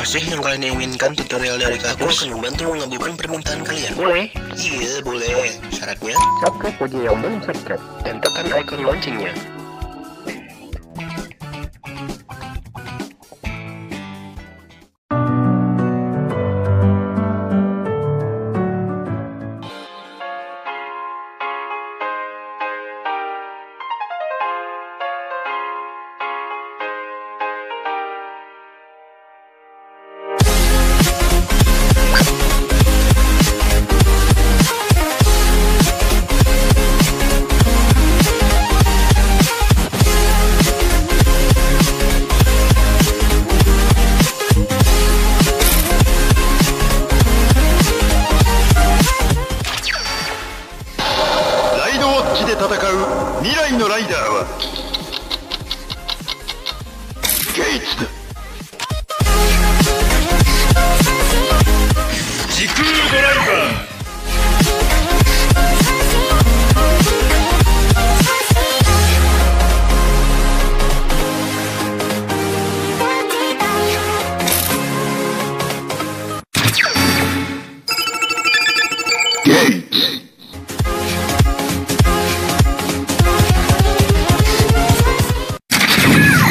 Apa sih yang kalian inginkan tutorial dari aku akan membantu mengabulkan permintaan kalian. Boleh. Iya, boleh. Syaratnya, Subscribe bagi yang belum subscribe. dan tekan icon loncengnya. 未来のライダーはゲイツだ。